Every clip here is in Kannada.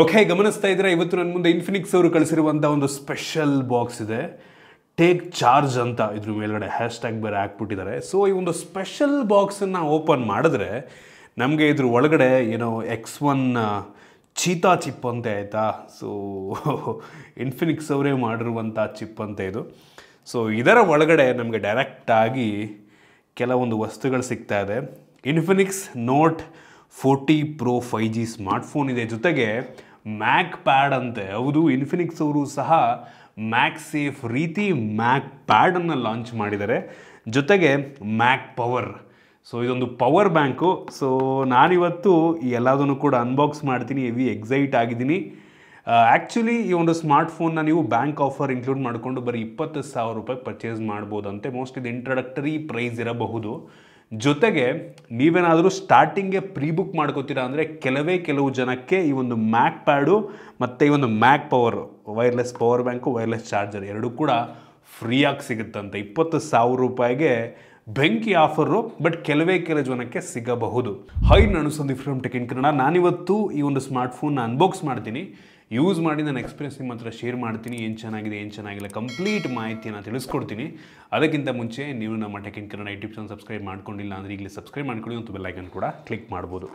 ಓಕೆ ಗಮನಿಸ್ತಾ ಇದ್ದೀರಾ ಇವತ್ತು ನನ್ನ ಮುಂದೆ ಇನ್ಫಿನಿಕ್ಸ್ ಅವರು ಕಳಿಸಿರುವಂಥ ಒಂದು ಸ್ಪೆಷಲ್ ಬಾಕ್ಸ್ ಇದೆ. ಟೇಕ್ ಚಾರ್ಜ್ ಅಂತ ಇದ್ರ ಮೇಲ್ಗಡೆ ಹ್ಯಾಶ್ ಟ್ಯಾಗ್ ಬೇರೆ ಹಾಕ್ಬಿಟ್ಟಿದ್ದಾರೆ. ಸೊ ಈ ಒಂದು ಸ್ಪೆಷಲ್ ಬಾಕ್ಸನ್ನು ಓಪನ್ ಮಾಡಿದ್ರೆ ನಮಗೆ ಇದ್ರ ಒಳಗಡೆ ಏನೋ ಎಕ್ಸ್ ಒನ್ ಚೀತಾ ಚಿಪ್ ಅಂತೆ ಆಯಿತಾ? ಸೊ ಇನ್ಫಿನಿಕ್ಸ್ ಅವರೇ ಮಾಡಿರುವಂಥ ಚಿಪ್ ಅಂತ ಇದು. ಸೊ ಇದರ ಒಳಗಡೆ ನಮಗೆ ಡೈರೆಕ್ಟಾಗಿ ಕೆಲವೊಂದು ವಸ್ತುಗಳು ಸಿಗ್ತಾ ಇದೆ. Infinix Note forty Pro five G smartphone ಇದೆ. ಜೊತೆಗೆ ಮ್ಯಾಕ್ ಪ್ಯಾಡ್ ಅಂತೆ. ಹೌದು ಇನ್ಫಿನಿಕ್ಸ್ ಅವರು ಸಹ ಮ್ಯಾಕ್ ಸೇಫ್ ರೀತಿ ಮ್ಯಾಕ್ ಪ್ಯಾಡನ್ನು ಲಾಂಚ್ ಮಾಡಿದ್ದಾರೆ. ಜೊತೆಗೆ ಮ್ಯಾಕ್ ಪವರ್ ಸೊ ಇದೊಂದು ಪವರ್ ಬ್ಯಾಂಕು ಸೊ ನಾನಿವತ್ತು ಎಲ್ಲದನ್ನು ಕೂಡ ಅನ್ಬಾಕ್ಸ್ ಮಾಡ್ತೀನಿ. ಹೆವಿ ಎಕ್ಸೈಟ್ ಆಗಿದ್ದೀನಿ. ಆ್ಯಕ್ಚುಲಿ ಈ ಒಂದು ಸ್ಮಾರ್ಟ್ಫೋನ್ನ ನೀವು ಬ್ಯಾಂಕ್ ಆಫರ್ ಇನ್ಕ್ಲೂಡ್ ಮಾಡಿಕೊಂಡು ಬರೀ ಇಪ್ಪತ್ತು ಸಾವಿರ ರೂಪಾಯಿ ಪರ್ಚೇಸ್ ಮಾಡ್ಬೋದಂತೆ. ಮೋಸ್ಟ್ ಇದು ಇಂಟ್ರಡಕ್ಟರಿ ಪ್ರೈಸ್ ಇರಬಹುದು. ಜೊತೆಗೆ ನೀವೇನಾದರೂ ಸ್ಟಾರ್ಟಿಂಗ್ಗೆ ಪ್ರೀ ಬುಕ್ ಮಾಡ್ಕೋತೀರಾ ಅಂದರೆ ಕೆಲವೇ ಕೆಲವು ಜನಕ್ಕೆ ಈ ಒಂದು ಮ್ಯಾಕ್ ಪ್ಯಾಡು ಮತ್ತು ಈ ಒಂದು Mag power wireless power bank wireless charger ಎರಡೂ ಕೂಡ ಫ್ರೀಯಾಗಿ ಸಿಗುತ್ತಂತೆ. ಇಪ್ಪತ್ತು ಸಾವಿರ ರೂಪಾಯಿಗೆ ಬೆಂಕಿ ಆಫರು ಬಟ್ ಕೆಲವೇ ಕೆಲವು ಜನಕ್ಕೆ ಸಿಗಬಹುದು. ಹೈ ನಾನು Sandeep from Tech in Kannada. ನಾನಿವತ್ತು ಈ ಒಂದು ಸ್ಮಾರ್ಟ್ಫೋನ್ನ ಅನ್ಬಾಕ್ಸ್ ಮಾಡ್ತೀನಿ. ಯೂಸ್ ಮಾಡಿ ನಾನು ಎಕ್ಸ್ಪೀರಿಯನ್ಸ್ ನಿಮ್ಮ ಹತ್ರ ಶೇರ್ ಮಾಡ್ತೀನಿ, ಏನು ಚೆನ್ನಾಗಿದೆ, ಏನು ಚೆನ್ನಾಗಿಲ್ಲ ಕಂಪ್ಲೀಟ್ ಮಾಹಿತಿಯನ್ನು ತಿಳಿಸ್ಕೊಡ್ತೀನಿ. ಅದಕ್ಕಿಂತ ಮುಂಚೆ ನೀವು ನಮ್ಮ Tech in Kannada YouTube channel subscribe ಮಾಡ್ಕೊಂಡಿಲ್ಲ ಅಂದರೆ ಈಗಲೇ ಸಬ್ಸ್ಕ್ರೈಬ್ ಮಾಡ್ಕೊಳ್ಳಿ ಮತ್ತು ಬೆಲ್ಲೈಕನ್ ಕೂಡ ಕ್ಲಿಕ್ ಮಾಡ್ಬೋದು.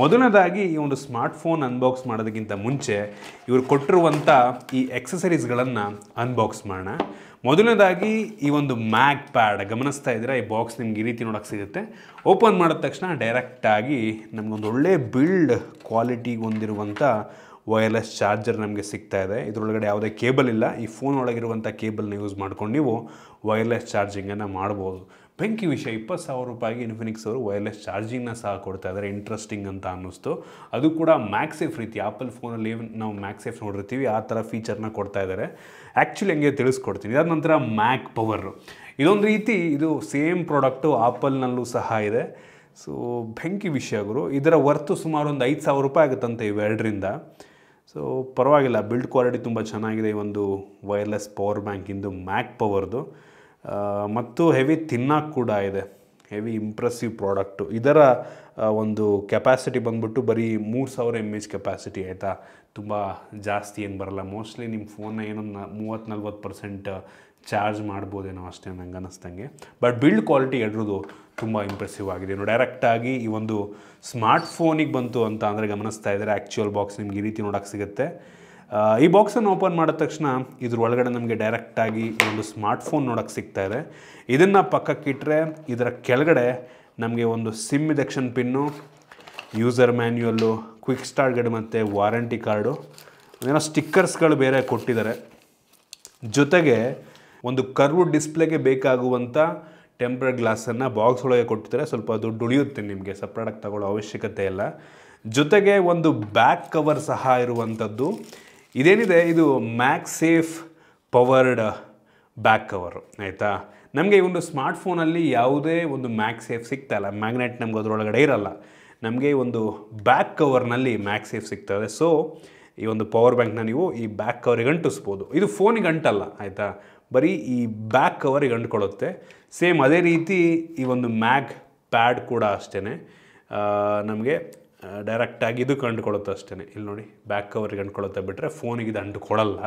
ಮೊದಲನೇದಾಗಿ ಈ ಒಂದು ಸ್ಮಾರ್ಟ್ಫೋನ್ ಅನ್ಬಾಕ್ಸ್ ಮಾಡೋದಕ್ಕಿಂತ ಮುಂಚೆ ಇವರು ಕೊಟ್ಟಿರುವಂಥ ಈ ಎಕ್ಸಸರೀಸ್ಗಳನ್ನು ಅನ್ಬಾಕ್ಸ್ ಮಾಡೋಣ. ಮೊದಲನೇದಾಗಿ ಈ ಒಂದು ಮ್ಯಾಕ್ ಪ್ಯಾಡ್ ಗಮನಿಸ್ತಾ ಇದ್ದೀರಾ? ಈ ಬಾಕ್ಸ್ ನಿಮ್ಗೆ ಈ ರೀತಿ ನೋಡೋಕ್ಕೆ ಸಿಗುತ್ತೆ. ಓಪನ್ ಮಾಡಿದ ತಕ್ಷಣ ಡೈರೆಕ್ಟಾಗಿ ನಮಗೊಂದು ಒಳ್ಳೆ ಬಿಲ್ಡ್ ಕ್ವಾಲಿಟಿಗೆ ಹೊಂದಿರುವಂಥ ವೈರ್ಲೆಸ್ ಚಾರ್ಜರ್ ನಮಗೆ ಸಿಗ್ತಾ ಇದೆ. ಇದರೊಳಗಡೆ ಯಾವುದೇ ಕೇಬಲ್ ಇಲ್ಲ. ಈ ಫೋನ್ ಒಳಗಿರುವಂಥ ಕೇಬಲ್ನ ಯೂಸ್ ಮಾಡ್ಕೊಂಡು ನೀವು ವೈರ್ಲೆಸ್ ಚಾರ್ಜಿಂಗನ್ನು ಮಾಡ್ಬೋದು. ಬೆಂಕಿ ವಿಷಯ ಇಪ್ಪತ್ತು ಸಾವಿರ ರೂಪಾಯಿಗೆ ಇನ್ಫಿನಿಕ್ಸ್ ಅವರು ವೈರ್ಲೆಸ್ ಚಾರ್ಜಿಂಗ್ನ ಸಹ ಕೊಡ್ತಾ ಇದ್ದಾರೆ. ಇಂಟ್ರೆಸ್ಟಿಂಗ್ ಅಂತ ಅನ್ನಿಸ್ತು. ಅದು ಕೂಡ ಮ್ಯಾಕ್ಸೇಫ್ ರೀತಿ. ಆಪಲ್ ಫೋನಲ್ಲಿ ನಾವು ಮ್ಯಾಕ್ಸೇಫ್ ನೋಡಿರ್ತೀವಿ. ಆ ಥರ ಫೀಚರ್ನ ಕೊಡ್ತಾ ಇದ್ದಾರೆ. ಆ್ಯಕ್ಚುಲಿ ಹಂಗೆ ತಿಳಿಸ್ಕೊಡ್ತೀನಿ. ಇದಾದ ನಂತರ ಮ್ಯಾಕ್ ಪವರು ಇದೊಂದು ರೀತಿ ಇದು ಸೇಮ್ ಪ್ರಾಡಕ್ಟು ಆಪಲ್ನಲ್ಲೂ ಸಹ ಇದೆ. ಸೊ ಬೆಂಕಿ ವಿಷಯ ಗುರು, ಇದರ ವರ್ತು ಸುಮಾರು ಒಂದು ಐದು ಸಾವಿರ ರೂಪಾಯಿ ಆಗುತ್ತಂತೆ ಇವೆರಡರಿಂದ. ಸೊ ಪರವಾಗಿಲ್ಲ ಬಿಲ್ಡ್ ಕ್ವಾಲಿಟಿ ತುಂಬ ಚೆನ್ನಾಗಿದೆ ಈ ಒಂದು ವೈರ್ಲೆಸ್ ಪವರ್ ಬ್ಯಾಂಕಿಂದು ಮ್ಯಾಕ್ ಪವರ್ದು ಮತ್ತು ಹೆವಿ ತಿನ್ನಕ್ಕೆ ಕೂಡ ಇದೆ. ಹೆವಿ ಇಂಪ್ರೆಸಿವ್ ಪ್ರಾಡಕ್ಟು ಇದರ ಒಂದು ಕೆಪಾಸಿಟಿ ಬಂದುಬಿಟ್ಟು ಬರೀ ಮೂರು ಸಾವಿರ ಎಂ ಎಚ್ ಕೆಪಾಸಿಟಿ ಆಯಿತಾ? ತುಂಬ ಜಾಸ್ತಿ ಏನು ಬರಲ್ಲ. ಮೋಸ್ಟ್ಲಿ ನಿಮ್ಮ ಫೋನ್ನ ಏನೋ ಮೂವತ್ತು ನಲ್ವತ್ತು ಪರ್ಸೆಂಟ್ ಚಾರ್ಜ್ ಮಾಡ್ಬೋದೇನೋ ಅಷ್ಟೇ ನಂಗೆ ಅನ್ನಿಸ್ದಂಗೆ ಬಟ್ ಬಿಲ್ಡ್ ಕ್ವಾಲಿಟಿ ಎರಡರದು ತುಂಬ ಇಂಪ್ರೆಸಿವ್ ಆಗಿದೆ. ನೋಡಿ ಡೈರೆಕ್ಟಾಗಿ ಈ ಒಂದು ಸ್ಮಾರ್ಟ್ ಫೋನಿಗೆ ಬಂತು ಅಂತ ಅಂದರೆ ಗಮನಿಸ್ತಾ ಇದ್ದಾರೆ ಆ್ಯಕ್ಚುಯಲ್ ಬಾಕ್ಸ್ ನಿಮ್ಗೆ ಈ ರೀತಿ ನೋಡೋಕ್ಕೆ ಸಿಗುತ್ತೆ. ಈ ಬಾಕ್ಸನ್ನು ಓಪನ್ ಮಾಡಿದ ತಕ್ಷಣ ಇದ್ರ ಒಳಗಡೆ ನಮಗೆ ಡೈರೆಕ್ಟಾಗಿ ಒಂದು ಸ್ಮಾರ್ಟ್ಫೋನ್ ನೋಡೋಕ್ಕೆ ಸಿಗ್ತಾ ಇದೆ. ಇದನ್ನು ಪಕ್ಕಕ್ಕಿಟ್ಟರೆ ಇದರ ಕೆಳಗಡೆ ನಮಗೆ ಒಂದು SIM ejection pin user manual quick start guide ಮತ್ತು ವಾರಂಟಿ ಕಾರ್ಡು ಏನೋ ಸ್ಟಿಕ್ಕರ್ಸ್ಗಳು ಬೇರೆ ಕೊಟ್ಟಿದ್ದಾರೆ. ಜೊತೆಗೆ ಒಂದು ಕರ್ವ್ ಡಿಸ್ಪ್ಲೇಗೆ ಬೇಕಾಗುವಂಥ ಟೆಂಪರ್ ಗ್ಲಾಸನ್ನು ಬಾಕ್ಸ್ ಒಳಗೆ ಕೊಟ್ಟಿದ್ದಾರೆ ಸ್ವಲ್ಪ ದುಡ್ಡು ಉಳಿಯುತ್ತೆ ನಿಮಗೆ. ಸಪ್ರೇಟಾಗಿ ತಗೊಳ್ಳೋ ಅವಶ್ಯಕತೆ ಇಲ್ಲ. ಜೊತೆಗೆ ಒಂದು ಬ್ಯಾಕ್ ಕವರ್ ಸಹ ಇರುವಂಥದ್ದು ಇದೇನಿದೆ? ಇದು MagSafe powered back cover. ಆಯಿತಾ? ನಮಗೆ ಈ ಒಂದು ಸ್ಮಾರ್ಟ್ಫೋನಲ್ಲಿ ಯಾವುದೇ ಒಂದು ಮ್ಯಾಕ್ ಸೇಫ್ ಸಿಗ್ತಾ ಇಲ್ಲ. ಮ್ಯಾಗ್ನೆಟ್ ನಮ್ಗೆ ಅದರೊಳಗಡೆ ಇರಲ್ಲ. ನಮಗೆ ಒಂದು ಬ್ಯಾಕ್ ಕವರ್ನಲ್ಲಿ ಮ್ಯಾಕ್ ಸೇಫ್ ಸಿಗ್ತದೆ ಸೊ ಈ ಒಂದು ಪವರ್ ಬ್ಯಾಂಕ್ನ ನೀವು ಈ ಬ್ಯಾಕ್ ಕವರಿಗೆ ಅಂಟಿಸ್ಬೋದು. ಇದು ಫೋನಿಗೆ ಅಂಟಲ್ಲ. ಆಯಿತಾ? ಬರೀ ಈ ಬ್ಯಾಕ್ ಕವರಿಗೆ ಅಂಟ್ಕೊಳ್ಳುತ್ತೆ. ಸೇಮ್ ಅದೇ ರೀತಿ ಈ ಒಂದು ಮ್ಯಾಗ್ ಪ್ಯಾಡ್ ಕೂಡ ಅಷ್ಟೇ ನಮಗೆ ಡೈರೆಕ್ಟಾಗಿ ಇದು ಅಂಟ್ಕೊಳ್ಳುತ್ತೆ ಅಷ್ಟೇ ಇಲ್ಲಿ ನೋಡಿ ಬ್ಯಾಕ್ ಕವರಿಗೆ ಅಂಟ್ಕೊಳ್ಳುತ್ತೆ ಬಿಟ್ಟರೆ ಫೋನಿಗೆ ಇದು ಅಂಟ್ಕೊಳ್ಳಲ್ಲ.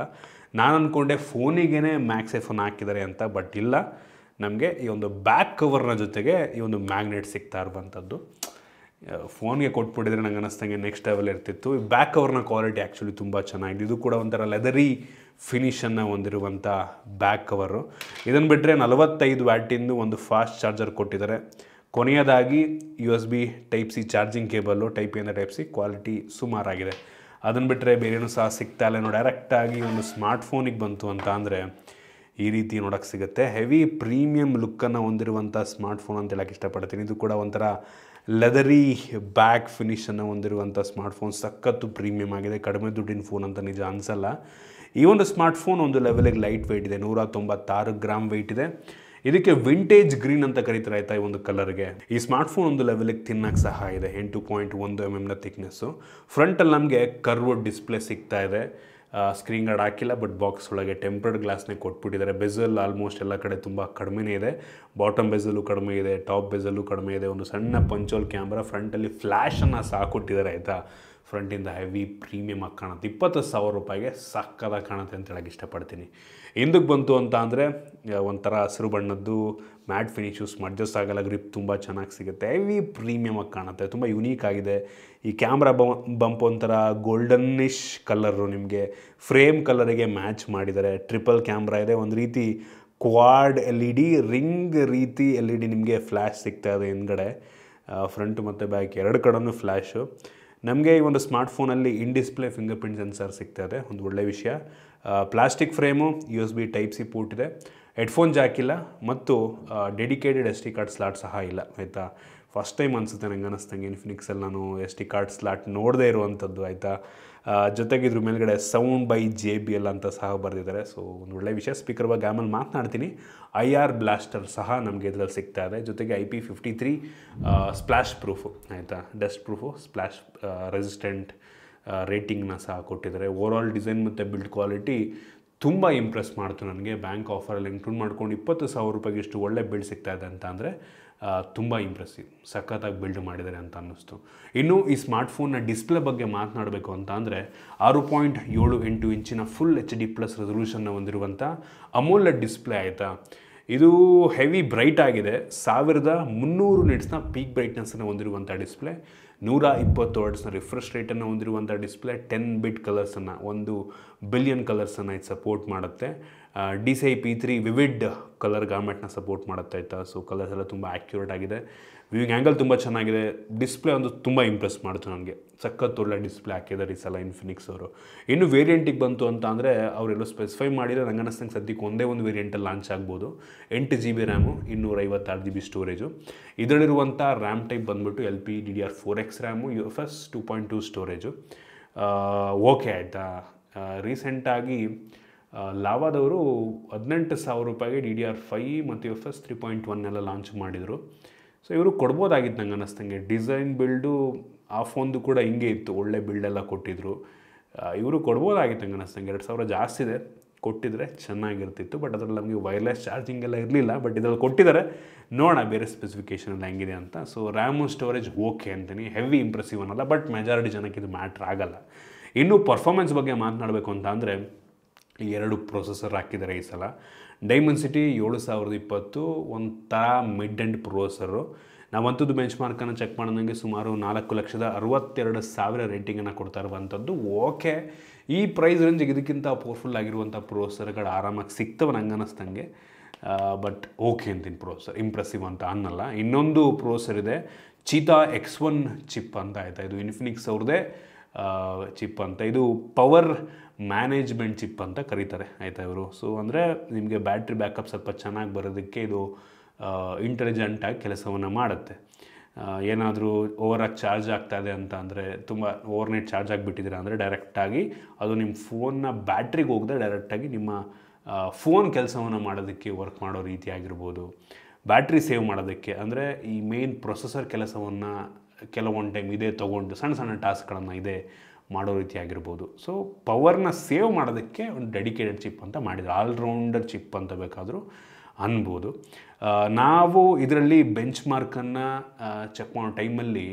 ನಾನು ಅಂದ್ಕೊಂಡೆ ಫೋನಿಗೇ ಮ್ಯಾಕ್ಸೆ ಫೋನ್ ಹಾಕಿದ್ದಾರೆ ಅಂತ ಬಟ್ ಇಲ್ಲ. ನಮಗೆ ಈ ಒಂದು ಬ್ಯಾಕ್ ಕವರ್ನ ಜೊತೆಗೆ ಈ ಒಂದು ಮ್ಯಾಗ್ನೆಟ್ ಸಿಗ್ತಾ ಇರುವಂಥದ್ದು. ಫೋನ್ಗೆ ಕೊಟ್ಬಿಟ್ಟಿದ್ರೆ ನಂಗೆ ಅನ್ನಿಸ್ತಂಗೆ ನೆಕ್ಸ್ಟ್ ಲೆವೆಲ್ ಇರ್ತಿತ್ತು. ಬ್ಯಾಕ್ ಕವರ್ನ ಕ್ವಾಲಿಟಿ ಆ್ಯಕ್ಚುಲಿ ತುಂಬ ಚೆನ್ನಾಗಿದೆ. ಇದು ಕೂಡ ಒಂಥರ ಲೆದರಿ ಫಿನಿಷನ್ನು ಹೊಂದಿರುವಂಥ ಬ್ಯಾಕ್ ಕವರು ಇದನ್ನು ಬಿಟ್ಟರೆ ನಲವತ್ತೈದು ವ್ಯಾಟಿಂದು ಒಂದು ಫಾಸ್ಟ್ ಚಾರ್ಜರ್ ಕೊಟ್ಟಿದ್ದಾರೆ. ಕೊನೆಯದಾಗಿ U S B type C charging cable type ಇಂದ ಟೈಪ್ ಸಿ ಕ್ವಾಲಿಟಿ ಸುಮಾರಾಗಿದೆ. ಅದನ್ನು ಬಿಟ್ಟರೆ ಬೇರೇನೂ ಸಹ ಸಿಗ್ತಾ ಇಲ್ಲ. ಏನೋ ಡೈರೆಕ್ಟಾಗಿ ಒಂದು ಸ್ಮಾರ್ಟ್ ಫೋನಿಗೆ ಬಂತು ಅಂತ ಅಂದರೆ ಈ ರೀತಿ ನೋಡೋಕ್ಕೆ ಸಿಗುತ್ತೆ. ಹೆವಿ ಪ್ರೀಮಿಯಂ ಲುಕ್ಕನ್ನು ಹೊಂದಿರುವಂಥ ಸ್ಮಾರ್ಟ್ಫೋನ್ ಅಂತ ಹೇಳಕ್ಕೆ ಇಷ್ಟಪಡ್ತೀನಿ. ಇದು ಕೂಡ ಒಂಥರ ಲೆದರಿ ಬ್ಯಾಕ್ ಫಿನಿಷನ್ನು ಹೊಂದಿರುವಂಥ ಸ್ಮಾರ್ಟ್ಫೋನ್ ಸಖತ್ತು ಪ್ರೀಮಿಯಂ ಆಗಿದೆ. ಕಡಿಮೆ ದುಡ್ಡಿನ ಫೋನ್ ಅಂತ ನಿಜ ಅನಿಸಲ್ಲ. ಈ ಒಂದು ಸ್ಮಾರ್ಟ್ಫೋನ್ ಒಂದು ಲೆವೆಲಿಗೆ ಲೈಟ್ ವೆಯ್ಟ್ ಇದೆ. ನೂರ ತೊಂಬತ್ತಾರು ಗ್ರಾಮ್ ವೆಯ್ಟ್ ಇದೆ. ಇದಕ್ಕೆ ವಿಂಟೇಜ್ ಗ್ರೀನ್ ಅಂತ ಕರೀತಾರೆ ಆಯ್ತಾ ಈ ಒಂದು ಕಲರ್ಗೆ ಈ ಸ್ಮಾರ್ಟ್ಫೋನ್ ಒಂದು ಲೆವೆಲಿಗೆ ತಿನ್ನಕ್ಕೆ ಸಹ ಇದೆ. ಎಂಟು ಪಾಯಿಂಟ್ ಒಂದು ಎಂ ಎಮ್ನ ಥಿಕ್ನೆಸ್ಸು ಫ್ರಂಟಲ್ಲಿ ನಮಗೆ ಕರ್ವ್ ಡಿಸ್ಪ್ಲೇ ಸಿಗ್ತಾ ಇದೆ. ಸ್ಕ್ರೀನ್ ಗಾರ್ಡ್ ಹಾಕಿಲ್ಲ ಬಟ್ ಬಾಕ್ಸ್ ಒಳಗೆ ಟೆಂಪರ್ಡ್ ಗ್ಲಾಸ್ನೇ ಕೊಟ್ಬಿಟ್ಟಿದ್ದಾರೆ. ಬೆಸಲ್ ಆಲ್ಮೋಸ್ಟ್ ಎಲ್ಲ ಕಡೆ ತುಂಬ ಕಡಿಮೆನೇ ಇದೆ. ಬಾಟಮ್ ಬೆಸಲ್ಲು ಕಡಿಮೆ ಇದೆ ಟಾಪ್ ಬೆಸಲ್ಲು ಕಡಿಮೆ ಇದೆ. ಒಂದು ಸಣ್ಣ ಪಂಚೋಲ್ ಕ್ಯಾಮ್ರಾ ಫ್ರಂಟಲ್ಲಿ ಫ್ಲ್ಯಾಶನ್ನು ಸಹ ಕೊಟ್ಟಿದ್ದಾರೆ ಆಯಿತಾ? ಫ್ರಂಟಿಂದ ಹೆವಿ ಪ್ರೀಮಿಯಮ್ ಆಗಿ ಕಾಣುತ್ತೆ. ಇಪ್ಪತ್ತು ಸಾವಿರ ರೂಪಾಯಿಗೆ ಸಕ್ಕದಾಗಿ ಕಾಣುತ್ತೆ ಅಂತ ಹೇಳಕ್ಕೆ ಇಷ್ಟಪಡ್ತೀನಿ. ಹಿಂದಕ್ಕೆ ಬಂತು ಅಂತ ಅಂದರೆ ಒಂಥರ ಹಸಿರು ಬಣ್ಣದ್ದು ಮ್ಯಾಟ್ ಫಿನಿಶು ಸ್ಮಡ್ಜಸ್ ಆಗಲ್ಲ, ಗ್ರಿಪ್ ತುಂಬ ಚೆನ್ನಾಗಿ ಸಿಗುತ್ತೆ. ಹೆವಿ ಪ್ರೀಮಿಯಮ್ ಆಗಿ ಕಾಣುತ್ತೆ. ತುಂಬ ಯುನೀಕ್ ಆಗಿದೆ. ಈ ಕ್ಯಾಮ್ರಾ ಬಂಪ್ ಒಂಥರ ಗೋಲ್ಡನ್ನಿಶ್ ಕಲ್ಲರು ನಿಮಗೆ, ಫ್ರೇಮ್ ಕಲರಿಗೆ ಮ್ಯಾಚ್ ಮಾಡಿದ್ದಾರೆ. ಟ್ರಿಪಲ್ ಕ್ಯಾಮ್ರಾ ಇದೆ. ಒಂದು ರೀತಿ quad L E D, ring ರೀತಿ ಎಲ್ ಇ ಡಿ ನಿಮಗೆ ಫ್ಲ್ಯಾಶ್ ಸಿಗ್ತಾ ಇದೆ ಹಿಂದ್ಗಡೆ. ಫ್ರಂಟ್ ಮತ್ತು ಬ್ಯಾಕ್ ಎರಡು ಕಡೆಯೂ ಫ್ಲ್ಯಾಶು ನಮಗೆ ಈ ಒಂದು ಸ್ಮಾರ್ಟ್ಫೋನಲ್ಲಿ in display fingerprint sensor ಸಿಗ್ತಾ ಇದೆ, ಒಂದು ಒಳ್ಳೆಯ ವಿಷಯ. Plastic frame U S B type C port ಇದೆ. ಹೆಡ್ಫೋನ್ ಜಾಕ್ ಇಲ್ಲ ಮತ್ತು dedicated S D card slot ಸಹ ಇಲ್ಲ, ಆಯಿತಾ? ಫಸ್ಟ್ ಟೈಮ್ ಅನಿಸುತ್ತೆ ನಂಗೆ ಅನ್ನಿಸ್ತಂಗೆ ಇನ್ಫಿನಿಕ್ಸಲ್ಲಿ ನಾನು ಎಸ್ ಟಿ ಕಾರ್ಡ್ ಸ್ಲಾಟ್ ನೋಡದೇ ಇರುವಂಥದ್ದು, ಆಯಿತಾ? ಜೊತೆಗೆ ಇದ್ರ ಮೇಲ್ಗಡೆ sound by J B L ಅಂತ ಸಹ ಬರೆದಿದ್ದಾರೆ. ಸೊ ಒಂದು ಒಳ್ಳೆ ವಿಷಯ. ಸ್ಪೀಕರ್ ಬಗ್ಗೆ ಆಮೇಲೆ ಮಾತನಾಡ್ತೀನಿ. ಐ ಆರ್ ಬ್ಲಾಸ್ಟರ್ ಸಹ ನಮಗೆ ಇದರಲ್ಲಿ ಸಿಗ್ತಾ ಇದೆ. ಜೊತೆಗೆ I P fifty three splash proof ಆಯಿತಾ? ಡಸ್ಟ್ ಪ್ರೂಫು ಸ್ಪ್ಲಾಶ್ ರೆಸಿಸ್ಟೆಂಟ್ ರೇಟಿಂಗ್ನ ಸಹ ಕೊಟ್ಟಿದ್ದಾರೆ. ಓವರ್ ಆಲ್ ಡಿಸೈನ್ ಮತ್ತು ಬಿಲ್ಡ್ ಕ್ವಾಲಿಟಿ ತುಂಬ ಇಂಪ್ರೆಸ್ ಮಾಡ್ತು ನನಗೆ. ಬ್ಯಾಂಕ್ ಆಫರಲ್ಲಿ ಇನ್ಕ್ಲೂಡ್ ಮಾಡ್ಕೊಂಡು ಇಪ್ಪತ್ತು ಸಾವಿರ ರೂಪಾಯಿಗೆ ಇಷ್ಟು ಒಳ್ಳೆ ಬಿಲ್ಡ್ ಸಿಗ್ತಾ ಇದೆ ಅಂತ ಅಂದರೆ ತುಂಬ ಇಂಪ್ರೆಸ್ಸಿವ್ ಸಖತ್ತಾಗಿ ಬಿಲ್ಡ್ ಮಾಡಿದ್ದಾರೆ ಅಂತ ಅನ್ನಿಸ್ತು. ಇನ್ನು ಈ ಸ್ಮಾರ್ಟ್ಫೋನ್ನ ಡಿಸ್ಪ್ಲೇ ಬಗ್ಗೆ ಮಾತನಾಡಬೇಕು ಅಂತ ಅಂದರೆ ಆರು ಪಾಯಿಂಟ್ ಏಳು ಎಂಟು ಇಂಚಿನ ಫುಲ್ ಎಚ್ ಡಿ ಪ್ಲಸ್ ರೆಸೊಲ್ಯೂಷನ್ನ ಹೊಂದಿರುವಂಥ ಅಮೂಲ್ಯ ಡಿಸ್ಪ್ಲೇ ಆಯಿತಾ? ಇದು ಹೆವಿ ಬ್ರೈಟ್ ಆಗಿದೆ. ಸಾವಿರದ ಮುನ್ನೂರು ನಿಟ್ಸ್ನ ಪೀಕ್ ಬ್ರೈಟ್ನೆಸ್ಸನ್ನು ಹೊಂದಿರುವಂಥ ಡಿಸ್ಪ್ಲೇ ನೂರ ಇಪ್ಪತ್ತು ವರ್ಡ್ಸ್ನ ರಿಫ್ರೆಶ್ ರೇಟನ್ನು ಹೊಂದಿರುವಂಥ ಡಿಸ್ಪ್ಲೇ ಟೆನ್ ಬಿಟ್ ಕಲರ್ಸನ್ನು ಒಂದು ಬಿಲಿಯನ್ ಕಲರ್ಸನ್ನು ಇದು ಸಪೋರ್ಟ್ ಮಾಡುತ್ತೆ. D C I P three vivid colour ಗಾರ್ಮೆಂಟ್ನ support ಮಾಡುತ್ತೆ ಆಯಿತಾ ಸೊ ಕಲರ್ಸ್ ಎಲ್ಲ ತುಂಬ ಆ್ಯಕ್ಯುರೇಟ್ ಆಗಿದೆ. ವ್ಯೂವಿಂಗ್ ಆ್ಯಂಗಲ್ ತುಂಬ ಚೆನ್ನಾಗಿದೆ. ಡಿಸ್ಪ್ಲೇ ಒಂದು ತುಂಬ ಇಂಪ್ರೆಸ್ ಮಾಡಿತು ನನಗೆ. ಸಖತ್ ಒಳ್ಳೆ ಡಿಸ್ಪ್ಲೇ ಹಾಕಿದ್ದಾರೆ ಈ ಸಲ ಇನ್ಫಿನಿಕ್ಸ್ ಅವರು. ಇನ್ನು ವೇರಿಯಂಟಿಗೆ ಬಂತು ಅಂತ ಅಂದರೆ ಅವರೆಲ್ಲೋ ಸ್ಪೆಸಿಫೈ ಮಾಡಿದರೆ ನಂಗೆ ಅನ್ನಿಸ್ತಂಗೆ ಸದ್ಯಕ್ಕೆ ಒಂದೇ ಒಂದು ವೇರಿಯಂಟಲ್ಲಿ ಲಾಂಚ್ ಆಗ್ಬೋದು. ಎಂಟು ಜಿ ಬಿ ರ್ಯಾಮು ಇನ್ನೂರ ಐವತ್ತಾರು ಜಿ ಬಿ ಸ್ಟೋರೇಜು ಇದರಲ್ಲಿರುವಂಥ ರ್ಯಾಮ್ ಟೈಪ್ ಬಂದುಬಿಟ್ಟು L P D D R four X RAM U F S two point two storage okay ಆಯಿತಾ? ರೀಸೆಂಟಾಗಿ ಲಾವಾದವರು ಹದಿನೆಂಟು ಸಾವಿರ ರೂಪಾಯಿಗೆ ಡಿ ಡಿ ಆರ್ ಫೈ ಮತ್ತು F S three point one ಎಲ್ಲ ಲಾಂಚ್ ಮಾಡಿದರು. ಸೊ ಇವರು ಕೊಡ್ಬೋದಾಗಿತ್ತು ನಂಗೆ ಅನ್ನಿಸ್ತಂಗೆ ಡಿಸೈನ್ ಬಿಲ್ಡು ಆ ಫೋನ್ದು ಕೂಡ ಹಿಂಗೆ ಇತ್ತು. ಒಳ್ಳೆ ಬಿಲ್ಡೆಲ್ಲ ಕೊಟ್ಟಿದ್ರು. ಇವರು ಕೊಡ್ಬೋದಾಗಿತ್ತು ನಂಗೆ ಅನ್ನಿಸ್ತಂಗೆ ಎರಡು ಸಾವಿರ ಜಾಸ್ತಿ ಇದೆ. ಕೊಟ್ಟಿದ್ರೆ ಚೆನ್ನಾಗಿರ್ತಿತ್ತು. ಬಟ್ ಅದರಲ್ಲಿ ನಮಗೆ ವೈರ್ಲೆಸ್ ಚಾರ್ಜಿಂಗ್ ಎಲ್ಲ ಇರಲಿಲ್ಲ. ಬಟ್ ಇದರಲ್ಲಿ ಕೊಟ್ಟಿದ್ದಾರೆ. ನೋಡೋಣ ಬೇರೆ ಸ್ಪೆಸಿಫಿಕೇಷನ್ ಎಲ್ಲ ಹೆಂಗಿದೆ ಅಂತ. ಸೊ ರ್ಯಾಮು ಸ್ಟೋರೇಜ್ ಓಕೆ ಅಂತೀನಿ. ಹೆವಿ ಇಂಪ್ರೆಸಿವ್ ಅನ್ನಲ್ಲ. ಬಟ್ ಮೆಜಾರಿಟಿ ಜನಕ್ಕೆ ಇದು ಮ್ಯಾಟ್ರ್ ಆಗಲ್ಲ. ಇನ್ನೂ ಪರ್ಫಾರ್ಮೆನ್ಸ್ ಬಗ್ಗೆ ಮಾತನಾಡಬೇಕು ಅಂತ ಅಂದರೆ ಎರಡು ಪ್ರೊಸೆಸರ್ ಹಾಕಿದ್ದಾರೆ ಈ ಸಲ. ಡೈಮಂಡ್ ಏಳು ಸಾವಿರದ ಇಪ್ಪತ್ತು, ಒಂಥರ ಮಿಡ್ ಆ್ಯಂಡ್ ಪ್ರೊಸೆಸರು ನಾವಂಥದ್ದು ಬೆಂಚ್ ಮಾರ್ಕನ್ನು ಚೆಕ್ ಮಾಡಿದಂಗೆ ಸುಮಾರು ನಾಲ್ಕು ಲಕ್ಷದ ಅರವತ್ತೆರಡು ಸಾವಿರ ರೇಟಿಂಗನ್ನು ಕೊಡ್ತಾ ಇರುವಂಥದ್ದು ಓಕೆ ಈ ಪ್ರೈಸ್ ರೇಂಜಿಗೆ ಇದಕ್ಕಿಂತ ಪವರ್ಫುಲ್ ಆಗಿರುವಂಥ ಪ್ರೊಸೆಸರ್ಗಳು ಆರಾಮಾಗಿ ಸಿಗ್ತವೆ ನಂಗೆ ಅನ್ನಿಸ್ತಂಗೆ ಬಟ್ ಓಕೆ ಅಂತೀನಿ ಪ್ರೊಸೆಸರ್ ಇಂಪ್ರೆಸಿವ್ ಅಂತ ಅನ್ನಲ್ಲ. ಇನ್ನೊಂದು ಪ್ರೊಸೆಸರ್ ಇದೆ. ಚೀತಾ ಎಕ್ಸ್ ಒನ್ ಚಿಪ್ ಅಂತ ಆಯಿತಾ. ಇದು ಇನ್ಫಿನಿಕ್ಸ್ ಅವ್ರದ್ದೇ ಚಿಪ್ ಅಂತ. ಇದು ಪವರ್ ಮ್ಯಾನೇಜ್ಮೆಂಟ್ ಚಿಪ್ ಅಂತ ಕರೀತಾರೆ, ಆಯಿತಾ ಇವರು? ಸೊ ಅಂದರೆ ನಿಮಗೆ ಬ್ಯಾಟ್ರಿ ಬ್ಯಾಕಪ್ ಸ್ವಲ್ಪ ಚೆನ್ನಾಗಿ ಬರೋದಕ್ಕೆ ಇದು ಇಂಟೆಲಿಜೆಂಟಾಗಿ ಕೆಲಸವನ್ನು ಮಾಡುತ್ತೆ. ಏನಾದರೂ ಓವರಾಗಿ ಚಾರ್ಜ್ ಆಗ್ತಾ ಇದೆ ಅಂತ ಅಂದರೆ ತುಂಬ ಓವರ್ನೈಟ್ ಚಾರ್ಜ್ ಆಗಿಬಿಟ್ಟಿದ್ದೀರಾ ಅಂದರೆ ಡೈರೆಕ್ಟಾಗಿ ಅದು ನಿಮ್ಮ ಫೋನ್ನ ಬ್ಯಾಟ್ರಿಗೆ ಹೋಗದೆ ಡೈರೆಕ್ಟಾಗಿ ನಿಮ್ಮ ಫೋನ್ ಕೆಲಸವನ್ನು ಮಾಡೋದಕ್ಕೆ ವರ್ಕ್ ಮಾಡೋ ರೀತಿ ಆಗಿರ್ಬೋದು. ಬ್ಯಾಟ್ರಿ ಸೇವ್ ಮಾಡೋದಕ್ಕೆ. ಅಂದರೆ ಈ ಮೇನ್ ಪ್ರೊಸೆಸರ್ ಕೆಲಸವನ್ನು ಕೆಲವೊಂದು ಟೈಮ್ ಇದೇ ತೊಗೊಂಡು ಸಣ್ಣ ಸಣ್ಣ ಟಾಸ್ಕ್ಗಳನ್ನು ಇದೇ ಮಾಡೋ ರೀತಿ ಆಗಿರ್ಬೋದು ಸೊ ಪವರ್ನ ಸೇವ್ ಮಾಡೋದಕ್ಕೆ ಒಂದು ಡೆಡಿಕೇಟೆಡ್ ಚಿಪ್ ಅಂತ ಮಾಡಿದ್ರು. ಆಲ್ರೌಂಡರ್ ಚಿಪ್ ಅಂತ ಬೇಕಾದರೂ ಅನ್ಬೋದು. ನಾವು ಇದರಲ್ಲಿ ಬೆಂಚ್ ಮಾರ್ಕನ್ನು ಚೆಕ್ ಮಾಡೋ ಟೈಮಲ್ಲಿ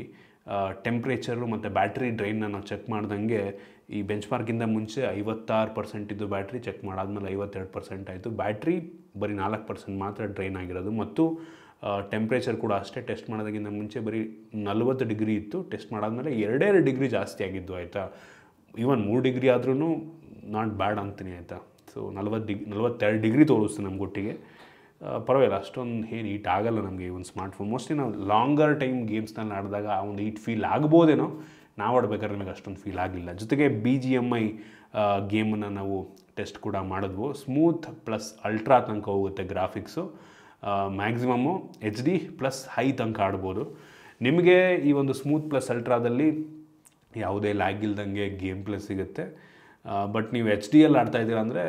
ಟೆಂಪ್ರೇಚರು ಮತ್ತು ಬ್ಯಾಟ್ರಿ ಡ್ರೈನ್ನ ನಾವು ಚೆಕ್ ಮಾಡ್ದಂಗೆ ಈ ಬೆಂಚ್ ಮಾರ್ಕಿಂದ ಮುಂಚೆ ಐವತ್ತಾರು ಪರ್ಸೆಂಟ್ ಇದ್ದು ಬ್ಯಾಟ್ರಿ ಚೆಕ್ ಮಾಡಾದ್ಮೇಲೆ ಐವತ್ತೆರಡು ಪರ್ಸೆಂಟ್ ಆಯಿತು. ಬ್ಯಾಟ್ರಿ ಬರೀ ನಾಲ್ಕು ಪರ್ಸೆಂಟ್ ಮಾತ್ರ ಡ್ರೈನ್ ಆಗಿರೋದು. ಮತ್ತು ಟೆಂಪ್ರೇಚರ್ ಕೂಡ ಅಷ್ಟೇ ಟೆಸ್ಟ್ ಮಾಡೋದಕ್ಕಿಂತ ಮುಂಚೆ ಬರೀ ನಲ್ವತ್ತು ಡಿಗ್ರಿ ಇತ್ತು. ಟೆಸ್ಟ್ ಮಾಡಾದಮೇಲೆ ಎರಡೆರಡು ಡಿಗ್ರಿ ಜಾಸ್ತಿ ಆಗಿದ್ದು, ಆಯಿತಾ? ಈವನ್ ಮೂರು ಡಿಗ್ರಿ ಆದ್ರೂ ನಾಟ್ ಬ್ಯಾಡ್ ಅಂತೀನಿ, ಆಯಿತಾ? ಸೊ ನಲ್ವತ್ತು ಡಿಗ್, ನಲ್ವತ್ತೆರಡು ಡಿಗ್ರಿ ತೋರಿಸ್ತು ನಮ್ಮ ಗುಟ್ಟಿಗೆ ಪರವಾಗಿಲ್ಲ, ಅಷ್ಟೊಂದು ಏನು ಈಟ್ ಆಗಲ್ಲ ನಮಗೆ ಈ ಒಂದು ಸ್ಮಾರ್ಟ್ಫೋನ್ ಮೋಸ್ಟ್ಲಿ ನಾವು ಲಾಂಗರ್ ಟೈಮ್ ಗೇಮ್ಸ್ನಲ್ಲಿ ಆಡಿದಾಗ ಆ ಒಂದು ಈಟ್ ಫೀಲ್ ಆಗ್ಬೋದೇನೋ? ನಾವು ಆಡ್ಬೇಕಾದ್ರೆ ನಮಗೆ ಅಷ್ಟೊಂದು ಫೀಲ್ ಆಗಿಲ್ಲ. ಜೊತೆಗೆ ಬಿ ಜಿ ಎಂ ಐ ಗೇಮನ್ನು ನಾವು ಟೆಸ್ಟ್ ಕೂಡ ಮಾಡಿದ್ವು. ಸ್ಮೂತ್ ಪ್ಲಸ್ ಅಲ್ಟ್ರಾ ತನಕ ಹೋಗುತ್ತೆ graphics maximum H D plus high ತನಕ ಆಡ್ಬೋದು. ನಿಮಗೆ ಈ ಒಂದು ಸ್ಮೂತ್ ಪ್ಲಸ್ ಅಲ್ಟ್ರಾದಲ್ಲಿ ಯಾವುದೇ ಲ್ಯಾಗ್ ಇಲ್ದಂಗೆ ಗೇಮ್ ಪ್ಲೇ ಸಿಗುತ್ತೆ. ಬಟ್ ನೀವು ಎಚ್ ಡಿ ಎಲ್ ಆಡ್ತಾ ಇದ್ದೀರ ಅಂದರೆ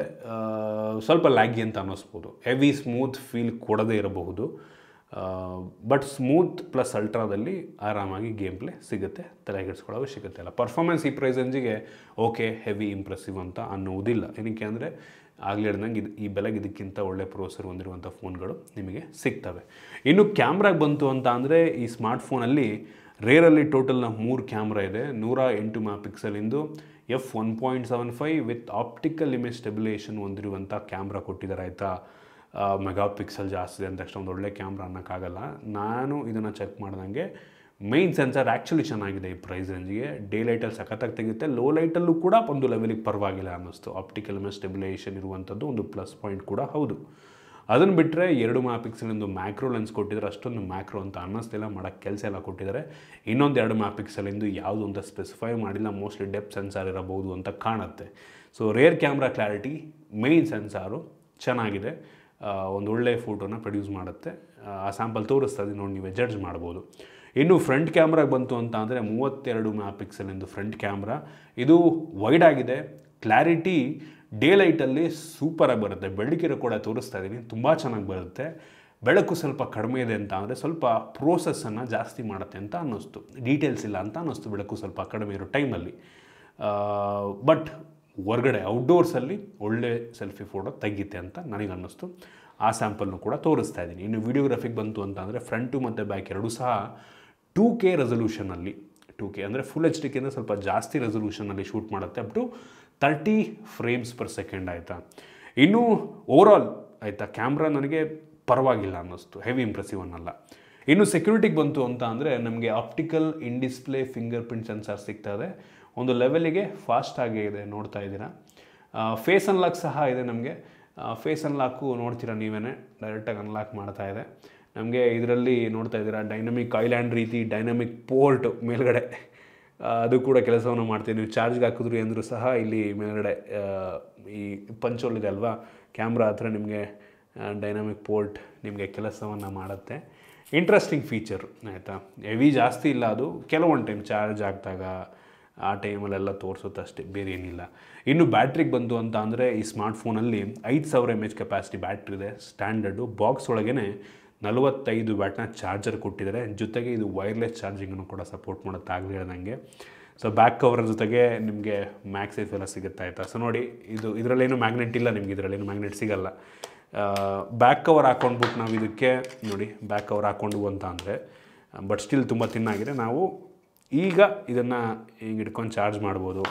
ಸ್ವಲ್ಪ ಲ್ಯಾಗಿ ಅಂತ ಅನ್ನಿಸ್ಬೋದು. ಹೆವಿ ಸ್ಮೂತ್ ಫೀಲ್ ಕೊಡದೇ ಇರಬಹುದು. ಬಟ್ ಸ್ಮೂತ್ ಪ್ಲಸ್ ಅಲ್ಟ್ರಾದಲ್ಲಿ ಆರಾಮಾಗಿ ಗೇಮ್ ಪ್ಲೇ ಸಿಗುತ್ತೆ. ತಲೆಗೆಡ್ಸ್ಕೊಳ್ಳೋ ಅವಶ್ಯಕತೆ ಇಲ್ಲ. ಪರ್ಫಾರ್ಮೆನ್ಸ್ ಈ ಪ್ರೈಸ್ ರೇಂಜಿಗೆ ಓಕೆ, ಹೆವಿ ಇಂಪ್ರೆಸಿವ್ ಅಂತ ಅನ್ನುವುದಿಲ್ಲ. ಏನಕ್ಕೆ ಅಂದರೆ ಆಗಲೇ ಹೇಳ್ದಂಗೆ ಇದು ಈ ಬೆಲೆಗೆ ಇದಕ್ಕಿಂತ ಒಳ್ಳೆ ಪ್ರೊಸೆಸರ್ ಹೊಂದಿರುವಂಥ ಫೋನ್ಗಳು ನಿಮಗೆ ಸಿಗ್ತವೆ. ಇನ್ನು ಕ್ಯಾಮ್ರಾಗೆ ಬಂತು ಅಂತ ಅಂದರೆ ಈ ಸ್ಮಾರ್ಟ್ಫೋನಲ್ಲಿ ರೇರಲ್ಲಿ ಟೋಟಲ್ನ ಮೂರು ಕ್ಯಾಮ್ರಾ ಇದೆ. ನೂರ ಎಂಟು mega ಪಿಕ್ಸಲಿಂದು F one point seven five with optical image stabilisation ಹೊಂದಿರುವಂಥ ಕ್ಯಾಮ್ರಾ ಕೊಟ್ಟಿದ್ದಾರೆ, ಆಯಿತಾ? ಮೆಗಾ ಪಿಕ್ಸೆಲ್ ಜಾಸ್ತಿ ಇದೆ ಅಂತ ತಕ್ಷಣ ಒಂದು ಒಳ್ಳೆ ಕ್ಯಾಮ್ರಾ ಅನ್ನೋಕ್ಕಾಗಲ್ಲ. ನಾನು ಇದನ್ನು ಚೆಕ್ ಮಾಡ್ದಂಗೆ ಮೈನ್ ಸೆನ್ಸರ್ ಆ್ಯಕ್ಚುಲಿ ಚೆನ್ನಾಗಿದೆ ಈ ಪ್ರೈಸ್ ರೇಂಜ್ಗೆ ಡೇ ಲೈಟಲ್ಲಿ ಸಖತ್ತಾಗಿ ತೆಗೆಯುತ್ತೆ. ಲೋ ಲೈಟಲ್ಲೂ ಕೂಡ ಒಂದು ಲೆವೆಲಿಗೆ ಪರವಾಗಿಲ್ಲ ಅನ್ನಿಸ್ತು. ಆಪ್ಟಿಕಲ್ ಮೇಲೆ ಸ್ಟೆಬಿಲೈಸೇಷನ್ ಇರುವಂಥದ್ದು ಒಂದು ಪ್ಲಸ್ ಪಾಯಿಂಟ್ ಕೂಡ ಹೌದು. ಅದನ್ನು ಬಿಟ್ಟರೆ ಎರಡು ಪಿಕ್ಸಲಿಂದು ಮ್ಯಾಕ್ರೋ ಲೆನ್ಸ್ ಕೊಟ್ಟಿದ್ದಾರೆ ಅಷ್ಟೊಂದು ಮ್ಯಾಕ್ರೋ ಅಂತ ಅನ್ನಿಸ್ತಿಲ್ಲ ಮಾಡೋಕ್ಕೆ ಕೆಲಸ ಎಲ್ಲ ಕೊಟ್ಟಿದ್ದಾರೆ. ಇನ್ನೊಂದು ಎರಡು ಮ್ಯಾಪಿಕ್ಸಲಿಂದು ಯಾವುದು ಅಂತ ಸ್ಪೆಸಿಫೈ ಮಾಡಿಲ್ಲ. ಮೋಸ್ಟ್ಲಿ ಡೆಪ್ ಸೆನ್ಸಾರ್ ಇರಬಹುದು ಅಂತ ಕಾಣುತ್ತೆ. So rear camera clarity main sensor ಚೆನ್ನಾಗಿದೆ. ಒಂದು ಒಳ್ಳೆಯ ಫೋಟೋನ ಪ್ರೊಡ್ಯೂಸ್ ಮಾಡುತ್ತೆ. ಆ, ಸ್ಯಾಂಪಲ್ ತೋರಿಸ್ತದೆ ನೋಡಿ ನೀವೇ ಜಡ್ಜ್ ಮಾಡ್ಬೋದು. ಇನ್ನು ಫ್ರಂಟ್ ಕ್ಯಾಮ್ರಾಗೆ ಬಂತು ಅಂತ ಅಂದರೆ ಮೂವತ್ತೆರಡು ಮೆಗಾ ಎಂದು ಫ್ರಂಟ್ ಕ್ಯಾಮ್ರಾ. ಇದು ವೈಡ್ ಆಗಿದೆ. ಕ್ಲಾರಿಟಿ ಡೇ ಲೈಟಲ್ಲಿ ಸೂಪರಾಗಿ ಬರುತ್ತೆ. ಬೆಳಕಿರೋ ಕೂಡ ತೋರಿಸ್ತಾ ಇದ್ದೀನಿ ತುಂಬ ಚೆನ್ನಾಗಿ ಬರುತ್ತೆ. ಬೆಳಕು ಸ್ವಲ್ಪ ಕಡಿಮೆ ಇದೆ ಅಂತ ಅಂದರೆ ಸ್ವಲ್ಪ ಪ್ರೋಸೆಸ್ಸನ್ನು ಜಾಸ್ತಿ ಮಾಡುತ್ತೆ ಅಂತ ಅನ್ನಿಸ್ತು. ಡೀಟೇಲ್ಸ್ ಇಲ್ಲ ಅಂತ ಅನ್ನಿಸ್ತು ಬೆಳಕು ಸ್ವಲ್ಪ ಕಡಿಮೆ ಇರೋ ಟೈಮಲ್ಲಿ ಬಟ್ ಹೊರಗಡೆ ಔಟ್ಡೋರ್ಸಲ್ಲಿ ಒಳ್ಳೆ ಸೆಲ್ಫಿ ಫೋಟೋ ತೆಗಿತೆ ಅಂತ ನನಗೆ ಅನ್ನಿಸ್ತು. ಆ ಸ್ಯಾಂಪಲ್ನು ಕೂಡ ತೋರಿಸ್ತಾ ಇದ್ದೀನಿ ಇನ್ನು ವಿಡಿಯೋಗ್ರಫಿಗೆ ಬಂತು ಅಂತ ಅಂದರೆ ಫ್ರಂಟು ಮತ್ತು ಬ್ಯಾಕ್ ಎರಡೂ ಸಹ ಟೂ ಕೆ ರೆಸೊಲ್ಯೂಷನಲ್ಲಿ ಟೂ ಕೆ ಅಂದರೆ ಫುಲ್ ಎಚ್ ಡಿಕ್ಕಿಂತ ಸ್ವಲ್ಪ ಜಾಸ್ತಿ ರೆಸೊಲ್ಯೂಷನಲ್ಲಿ ಶೂಟ್ ಮಾಡುತ್ತೆ up to thirty frames per second ಆಯಿತಾ? ಇನ್ನು ಓವರಾಲ್ ಆಯಿತಾ ಕ್ಯಾಮ್ರಾ ನನಗೆ ಪರವಾಗಿಲ್ಲ ಅನ್ನಿಸ್ತು ಹೆವಿ ಇಂಪ್ರೆಸಿವ್ ಅನ್ನಲ್ಲ. ಇನ್ನು ಸೆಕ್ಯೂರಿಟಿಗೆ ಬಂತು ಅಂತ ಅಂದರೆ ನಮಗೆ optical in display fingerprint sensor ಇದೆ. ಒಂದು ಲೆವೆಲಿಗೆ ಫಾಸ್ಟ್ ಆಗೇ ಇದೆ, ನೋಡ್ತಾ ಇದ್ದೀರಾ? ಫೇಸ್ ಅನ್ಲಾಕ್ ಸಹ ಇದೆ ನಮಗೆ. ಫೇಸ್ ಅನ್ಲಾಕು ನೋಡ್ತೀರಾ ನೀವೇ ಡೈರೆಕ್ಟಾಗಿ ಅನ್ಲಾಕ್ ಮಾಡ್ತಾ ಇದೆ. ನಮಗೆ ಇದರಲ್ಲಿ ನೋಡ್ತಾ ಇದ್ದೀರಾ ಡೈನಮಿಕ್ ಐಲ್ಯಾಂಡ್ ರೀತಿ ಡೈನಮಿಕ್ ಪೋರ್ಟ್ ಮೇಲ್ಗಡೆ. ಅದು ಕೂಡ ಕೆಲಸವನ್ನು ಮಾಡ್ತೀವಿ ನೀವು ಚಾರ್ಜ್ಗೆ ಹಾಕಿದ್ರಿ ಅಂದರೂ ಸಹ ಇಲ್ಲಿ ಮೇಲ್ಗಡೆ ಈ ಪಂಚೋಲ್ ಇದೆ ಅಲ್ವಾ? ಕ್ಯಾಮ್ರಾ ಹತ್ರ ನಿಮಗೆ ಡೈನಮಿಕ್ ಪೋರ್ಟ್ ನಿಮಗೆ ಕೆಲಸವನ್ನು ಮಾಡುತ್ತೆ. ಇಂಟ್ರೆಸ್ಟಿಂಗ್ ಫೀಚರ್ ಆಯಿತಾ? ಹೆವಿ ಜಾಸ್ತಿ ಇಲ್ಲ ಅದು. ಕೆಲವೊಂದು ಟೈಮ್ ಚಾರ್ಜ್ ಆಗ್ದಾಗ ಆ ಟೈಮಲ್ಲೆಲ್ಲ ತೋರಿಸುತ್ತೆ ಅಷ್ಟೇ, ಬೇರೆ ಏನಿಲ್ಲ. ಇನ್ನು ಬ್ಯಾಟ್ರಿಗೆ ಬಂತು ಅಂತ ಅಂದರೆ ಈ ಸ್ಮಾರ್ಟ್ಫೋನಲ್ಲಿ ಐದು ಸಾವಿರ ಎಂ ಎಚ್ ಕೆಪಾಸಿಟಿ ಬ್ಯಾಟ್ರಿ ಇದೆ ಸ್ಟ್ಯಾಂಡರ್ಡು ಬಾಕ್ಸ್ ಒಳಗೇ ನಲವತ್ತೈದು ವ್ಯಾಟ್ನ ಚಾರ್ಜರ್ ಕೊಟ್ಟಿದ್ದಾರೆ. ಜೊತೆಗೆ ಇದು ವೈರ್ಲೆಸ್ ಚಾರ್ಜಿಂಗನ್ನು ಕೂಡ ಸಪೋರ್ಟ್ ಮಾಡುತ್ತೆ ಆಗಲಿ ಹೇಳ್ದಂಗೆ. ಸೊ ಬ್ಯಾಕ್ ಕವರ್ ಜೊತೆಗೆ ನಿಮಗೆ ಮ್ಯಾಕ್ಸೇಫ್ ಎಲ್ಲ ಸಿಗುತ್ತೆ ಆಯಿತಾ? ಸೊ ನೋಡಿ, ಇದು ಇದರಲ್ಲೇನು ಮ್ಯಾಗ್ನೆಟ್ ಇಲ್ಲ ನಿಮ್ಗೆ, ಇದರಲ್ಲೇನು ಮ್ಯಾಗ್ನೆಟ್ ಸಿಗಲ್ಲ. ಬ್ಯಾಕ್ ಕವರ್ ಹಾಕೊಂಡ್ಬಿಟ್ಟು ನಾವು ಇದಕ್ಕೆ, ನೋಡಿ ಬ್ಯಾಕ್ ಕವರ್ ಹಾಕೊಂಡು ಅಂತ ಅಂದರೆ ಬಟ್ ಸ್ಟಿಲ್ ತುಂಬ ತಿನ್ನಾಗಿದೆ ನಾವು ಈಗ ಇದನ್ನು ಹಿಂಗೆ ಇಟ್ಕೊಂಡು ಚಾರ್ಜ್ ಮಾಡ್ಬೋದು.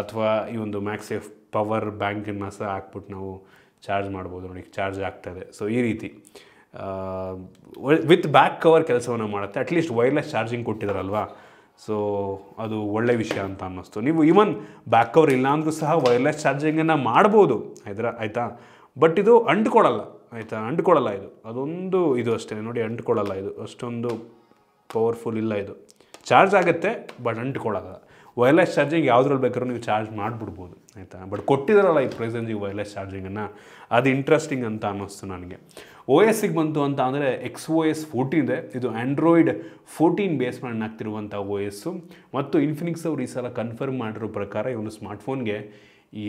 ಅಥವಾ ಈ ಒಂದು ಮ್ಯಾಕ್ಸೇಫ್ ಪವರ್ ಬ್ಯಾಂಕನ್ನು ಸಹ ಹಾಕ್ಬಿಟ್ಟು ನಾವು ಚಾರ್ಜ್ ಮಾಡ್ಬೋದು. ನೋಡಿ ಚಾರ್ಜ್ ಆಗ್ತಾಯಿದೆ ಸೊ ಈ ರೀತಿ. ವಿತ್ ಬ್ಯಾಕ್ ಕವರ್ ಕೆಲಸವನ್ನು ಮಾಡುತ್ತೆ. ಅಟ್ಲೀಸ್ಟ್ ವೈರ್ಲೆಸ್ ಚಾರ್ಜಿಂಗ್ ಕೊಟ್ಟಿದ್ದಾರಲ್ವಾ ಸೊ ಅದು ಒಳ್ಳೆಯ ವಿಷಯ ಅಂತ ಅನ್ನಿಸ್ತು. ನೀವು ಈವನ್ ಬ್ಯಾಕ್ ಕವರ್ ಇಲ್ಲ ಅಂದರೂ ಸಹ ವೈರ್ಲೆಸ್ ಚಾರ್ಜಿಂಗನ್ನು ಮಾಡ್ಬೋದು. ಆಯ್ತಾ ಆಯಿತಾ? ಬಟ್ ಇದು ಅಂಟ್ಕೊಳ್ಳಲ್ಲ. ಆಯಿತಾ? ಅಂಟ್ಕೊಳ್ಳಲ್ಲ ಇದು. ಅದೊಂದು ಇದು ಅಷ್ಟೇ. ನೋಡಿ, ಅಂಟ್ಕೊಳ್ಳಲ್ಲ ಇದು. ಅಷ್ಟೊಂದು ಪವರ್ಫುಲ್ ಇಲ್ಲ ಇದು. ಚಾರ್ಜ್ ಆಗುತ್ತೆ ಬಟ್ ಅಂಟ್ಕೊಳ್ಳಲ್ಲ. ವೈರ್ಲೆಸ್ ಚಾರ್ಜಿಂಗ್ ಯಾವುದ್ರಲ್ಲಿ ಬೇಕಾದ್ರೂ ನೀವು ಚಾರ್ಜ್ ಮಾಡಿಬಿಡ್ಬೋದು. ಆಯಿತಾ? ಬಟ್ ಕೊಟ್ಟಿದ್ದಾರಲ್ಲ ಈ ಪ್ರೆಸೆನ್ಸಿಗೆ ವೈರ್ಲೆಸ್ ಚಾರ್ಜಿಂಗನ್ನು ಅದು ಇಂಟ್ರೆಸ್ಟಿಂಗ್ ಅಂತ ಅನ್ನಿಸ್ತು ನನಗೆ. ಓ ಎಸ್ಸಿಗೆ ಬಂತು ಅಂತ ಅಂದರೆ ಎಕ್ಸ್ ಓ ಎಸ್ ಫೋರ್ಟೀನ್ ಇದೆ. ಇದು ಆ್ಯಂಡ್ರಾಯ್ಡ್ ಫೋರ್ಟೀನ್ ಬೇಸ್ ಆಗ್ತಿರುವಂಥ ಓ ಎಸ್ಸು ಮತ್ತು ಇನ್ಫಿನಿಕ್ಸ್ ಅವರು ಈ ಸಲ ಕನ್ಫರ್ಮ್ ಮಾಡಿರೋ ಪ್ರಕಾರ ಇವನು ಸ್ಮಾರ್ಟ್ಫೋನ್ಗೆ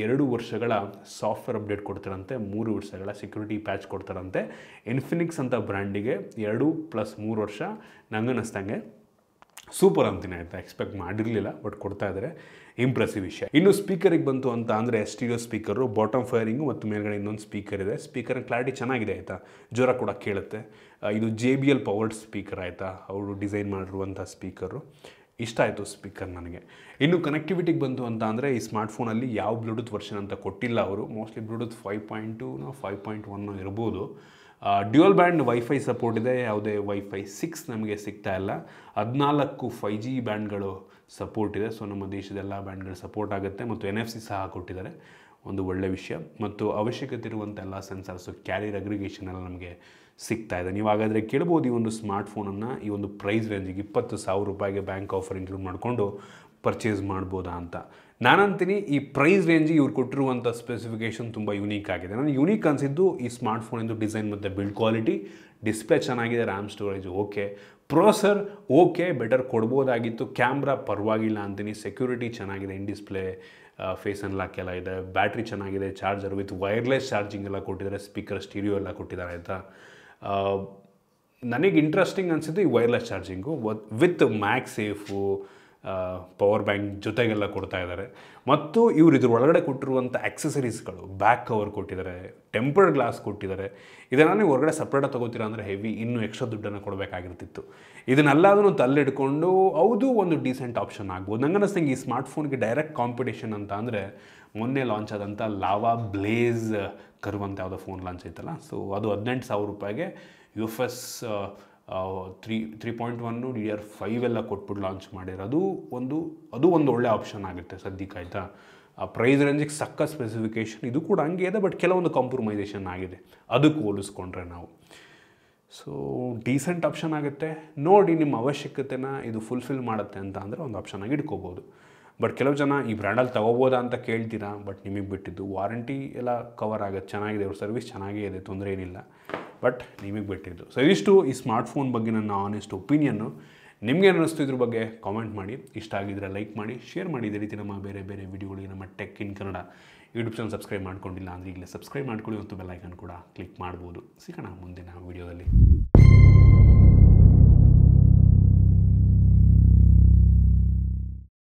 ಎರಡು ವರ್ಷಗಳ ಸಾಫ್ಟ್ವೇರ್ ಅಪ್ಡೇಟ್ ಕೊಡ್ತಾರಂತೆ, ಮೂರು ವರ್ಷಗಳ ಸೆಕ್ಯೂರಿಟಿ ಪ್ಯಾಚ್ ಕೊಡ್ತಾರಂತೆ. ಇನ್ಫಿನಿಕ್ಸ್ ಅಂತ ಬ್ರ್ಯಾಂಡಿಗೆ ಎರಡು ಪ್ಲಸ್ ಮೂರು ವರ್ಷ ನಂಗನ್ನಿಸ್ದಂಗೆ ಸೂಪರ್ ಅಂತೀನಿ ಆಯಿತಾ ಎಕ್ಸ್ಪೆಕ್ಟ್ ಮಾಡಿರಲಿಲ್ಲ ಬಟ್ ಕೊಡ್ತಾ ಇದ್ದಾರೆ ಇಂಪ್ರೆಸಿವ್ ವಿಷಯ. ಇನ್ನು ಸ್ಪೀಕರಿಗೆ ಬಂತು ಅಂತ ಅಂದರೆ ಸ್ಟೀರಿಯೋ ಸ್ಪೀಕರು ಬಾಟಮ್ ಫೈರಿಂಗು ಮತ್ತು ಮೇಲ್ಗಡೆ ಇನ್ನೊಂದು ಸ್ಪೀಕರ್ ಇದೆ. ಸ್ಪೀಕರ್ ಕ್ಲಾರಿಟಿ ಚೆನ್ನಾಗಿದೆ ಆಯಿತಾ? ಜ್ವರ ಕೂಡ ಕೇಳುತ್ತೆ. ಇದು J B L powered speaker ಆಯಿತಾ? ಅವರು ಡಿಸೈನ್ ಮಾಡಿರುವಂಥ ಸ್ಪೀಕರು ಇಷ್ಟ ಆಯಿತು ಸ್ಪೀಕರ್ ನನಗೆ. ಇನ್ನು ಕನೆಕ್ಟಿವಿಟಿಗೆ ಬಂತು ಅಂತ ಅಂದರೆ ಈ ಸ್ಮಾರ್ಟ್ಫೋನಲ್ಲಿ ಯಾವ ಬ್ಲೂಟೂತ್ ವರ್ಷನ್ ಅಂತ ಕೊಟ್ಟಿಲ್ಲ ಅವರು. ಮೋಸ್ಟ್ಲಿ ಬ್ಲೂಟೂತ್ ಫೈವ್ ಪಾಯಿಂಟ್ ಟೂನೋ ಫೈವ್ ಪಾಯಿಂಟ್ ಒನ್ನೋ ಇರ್ಬೋದು. ಡ್ಯುಯಲ್ ಬ್ಯಾಂಡ್ ವೈಫೈ ಸಪೋರ್ಟ್ ಇದೆ, ಯಾವುದೇ ವೈಫೈ ಸಿಕ್ಸ್ ನಮಗೆ ಸಿಗ್ತಾ ಇಲ್ಲ. ಹದಿನಾಲ್ಕು ಫೈ ಜಿ ಬ್ಯಾಂಡ್ಗಳು ಸಪೋರ್ಟ್ ಇದೆ, ಸೊ ನಮ್ಮ ದೇಶದ ಎಲ್ಲ ಬ್ಯಾಂಡ್ಗಳು ಸಪೋರ್ಟ್ ಆಗುತ್ತೆ ಮತ್ತು ಎನ್ ಎಫ್ ಸಿ ಸಹ ಕೊಟ್ಟಿದ್ದಾರೆ. ಒಂದು ಒಳ್ಳೆ ವಿಷಯ. ಮತ್ತು ಅವಶ್ಯಕತೆ ಇರುವಂಥ ಎಲ್ಲ ಸೆನ್ಸರ್ಸು ಕ್ಯಾರಿಯರ್ ಅಗ್ರಿಗೇಷನ್ ಎಲ್ಲ ನಮಗೆ ಸಿಗ್ತಾ ಇದೆ. ನೀವು ಹಾಗಾದರೆ ಕೇಳ್ಬೋದು ಈ ಒಂದು ಸ್ಮಾರ್ಟ್ ಫೋನನ್ನು ಈ ಒಂದು ಪ್ರೈಸ್ ರೇಂಜಿಗೆ ಇಪ್ಪತ್ತು ಸಾವಿರ ರೂಪಾಯಿಗೆ ಬ್ಯಾಂಕ್ ಆಫರ್ ಇನ್ಕ್ಲೂಡ್ ಮಾಡಿಕೊಂಡು ಪರ್ಚೇಸ್ ಮಾಡ್ಬೋದಾ ಅಂತ. ನಾನಂತೀನಿ, ಈ ಪ್ರೈಸ್ ರೇಂಜಿಗೆ ಇವ್ರು ಕೊಟ್ಟಿರುವಂಥ ಸ್ಪೆಸಿಫಿಕೇಷನ್ ತುಂಬ ಯುನೀಕ್ ಆಗಿದೆ. ನಾನು ಯೂನೀಕ್ ಅನಿಸಿದ್ದು ಈ ಸ್ಮಾರ್ಟ್ಫೋನಿಂದು ಡಿಸೈನ್ ಮತ್ತು ಬಿಲ್ಡ್ ಕ್ವಾಲಿಟಿ ಡಿಸ್ಪ್ಲೇ ಚೆನ್ನಾಗಿದೆ RAM storage okay processor okay better ಕೊಡ್ಬೋದಾಗಿತ್ತು. Camera ಪರವಾಗಿಲ್ಲ ಅಂತೀನಿ. ಸೆಕ್ಯೂರಿಟಿ ಚೆನ್ನಾಗಿದೆ ಇನ್ ಡಿಸ್ಪ್ಲೇ ಫೇಸ್ ಅನ್ಲಾಕ್ ಎಲ್ಲ ಇದೆ. ಬ್ಯಾಟ್ರಿ ಚೆನ್ನಾಗಿದೆ ಚಾರ್ಜರ್ ವಿತ್ ವೈರ್ಲೆಸ್ ಚಾರ್ಜಿಂಗ್ ಎಲ್ಲ ಕೊಟ್ಟಿದ್ದಾರೆ ಸ್ಪೀಕರ್ ಸ್ಟೀರಿಯೋ ಎಲ್ಲ ಕೊಟ್ಟಿದ್ದಾರೆ ಆಯಿತಾ ನನಗೆ ಇಂಟ್ರೆಸ್ಟಿಂಗ್ ಅನಿಸಿದ್ದು ಈ wireless charging with MagSafe power bank ಜೊತೆಗೆಲ್ಲ ಕೊಡ್ತಾ ಇದ್ದಾರೆ. ಮತ್ತು ಇವರು ಇದ್ರ ಒಳಗಡೆ ಕೊಟ್ಟಿರುವಂಥ ಆಕ್ಸೆಸರೀಸ್ಗಳು ಬ್ಯಾಕ್ ಕವರ್ ಕೊಟ್ಟಿದ್ದಾರೆ ಟೆಂಪರ್ಡ್ ಗ್ಲಾಸ್ ಕೊಟ್ಟಿದ್ದಾರೆ. ಇದೆಲ್ಲ ನೀವು ಹೊರಗಡೆ ಸಪ್ರೇಟಾಗಿ ತೊಗೋತೀರಾ ಅಂದರೆ ಹೆವಿ ಇನ್ನೂ ಎಕ್ಸ್ಟ್ರಾ ದುಡ್ಡನ್ನು ಕೊಡಬೇಕಾಗಿರ್ತಿತ್ತು. ಇದನ್ನೆಲ್ಲದನ್ನು ತಲ್ಲಿಡ್ಕೊಂಡು ಹೌದು, ಒಂದು ಡೀಸೆಂಟ್ ಆಪ್ಷನ್ ಆಗ್ಬೋದು. ನಂಗೆ ಅನ್ನಿಸ್ತಂಗೆ ಈ ಸ್ಮಾರ್ಟ್ಫೋನ್ಗೆ ಡೈರೆಕ್ಟ್ ಕಾಂಪಿಟೇಷನ್ ಅಂತ ಅಂದರೆ, ಮೊನ್ನೆ ಲಾಂಚ್ ಆದಂಥ ಲಾವಾ ಬ್ಲೇಸ್ ಕರುವಂಥ ಯಾವುದೋ ಫೋನ್ ಲಾಂಚ್ ಆಯ್ತಲ್ಲ ಸೊ ಅದು ಹದಿನೆಂಟು ಸಾವಿರ ರೂಪಾಯಿಗೆ U F S three three point one D R five ಎಲ್ಲ ಕೊಟ್ಬಿಟ್ಟು ಲಾಂಚ್ ಮಾಡಿರೋದು ಒಂದು, ಅದು ಒಂದು ಒಳ್ಳೆ ಆಪ್ಷನ್ ಆಗುತ್ತೆ ಸದ್ಯಕ್ಕೆ ಆಯಿತಾ? ಆ ಪ್ರೈಸ್ ರೇಂಜಿಗೆ ಸಕ್ಕ ಸ್ಪೆಸಿಫಿಕೇಷನ್ ಇದು ಕೂಡ ಹಂಗೆ ಇದೆ ಬಟ್ ಕೆಲವೊಂದು ಕಾಂಪ್ರಮೈಸೇಷನ್ ಆಗಿದೆ. ಅದಕ್ಕೆ ಹೋಲಿಸ್ಕೊಂಡ್ರೆ ನಾವು. ಸೊ ಡೀಸೆಂಟ್ ಆಪ್ಷನ್ ಆಗುತ್ತೆ. ನೋಡಿ ನಿಮ್ಮ ಅವಶ್ಯಕತೆನ ಇದು ಫುಲ್ಫಿಲ್ ಮಾಡುತ್ತೆ ಅಂತ ಅಂದರೆ ಒಂದು ಆಪ್ಷನ್ ಆಗಿ ಇಟ್ಕೋಬೋದು. ಬಟ್ ಕೆಲವು ಜನ ಈ ಬ್ರ್ಯಾಂಡಲ್ಲಿ ತಗೋಬೋದಾ ಅಂತ ಕೇಳ್ತೀರಾ? ಬಟ್ ನಿಮಗೆ ಬಿಟ್ಟಿದ್ದು ವಾರಂಟಿ ಎಲ್ಲ ಕವರ್ ಆಗುತ್ತೆ. ಚೆನ್ನಾಗಿದೆ, ಅವ್ರ ಸರ್ವಿಸ್ ಚೆನ್ನಾಗೇ ಇದೆ, ತೊಂದರೆ ಏನಿಲ್ಲ. ಬಟ್ ನಿಮಗೆ ಬಿಟ್ಟಿದ್ದು. ಸೊ ಇದಿಷ್ಟು ಈ ಸ್ಮಾರ್ಟ್ಫೋನ್ ಬಗ್ಗೆ ನನ್ನ ಆನೆಸ್ಟ್ ಒಪಿನಿಯನ್ನು ನಿಮಗೆ ಅನ್ನಿಸ್ತು ಇದ್ರ ಬಗ್ಗೆ ಕಾಮೆಂಟ್ ಮಾಡಿ. ಇಷ್ಟ ಆಗಿದ್ರೆ ಲೈಕ್ ಮಾಡಿ ಶೇರ್ ಮಾಡಿ. ಇದೇ ರೀತಿ ನಮ್ಮ ಬೇರೆ ಬೇರೆ ವಿಡಿಯೋಗಳಿಗೆ ನಮ್ಮ Tech in Kannada YouTube channel subscribe ಮಾಡ್ಕೊಂಡಿಲ್ಲ ಅಂದರೆ ಈಗಲೇ ಸಬ್ಸ್ಕ್ರೈಬ್ ಮಾಡ್ಕೊಳ್ಳಿ. ಮತ್ತು ಬೆಲ್ಲೈಕನ್ ಕೂಡ ಕ್ಲಿಕ್ ಮಾಡ್ಬೋದು. ಸಿಗೋಣ ಮುಂದಿನ ವಿಡಿಯೋದಲ್ಲಿ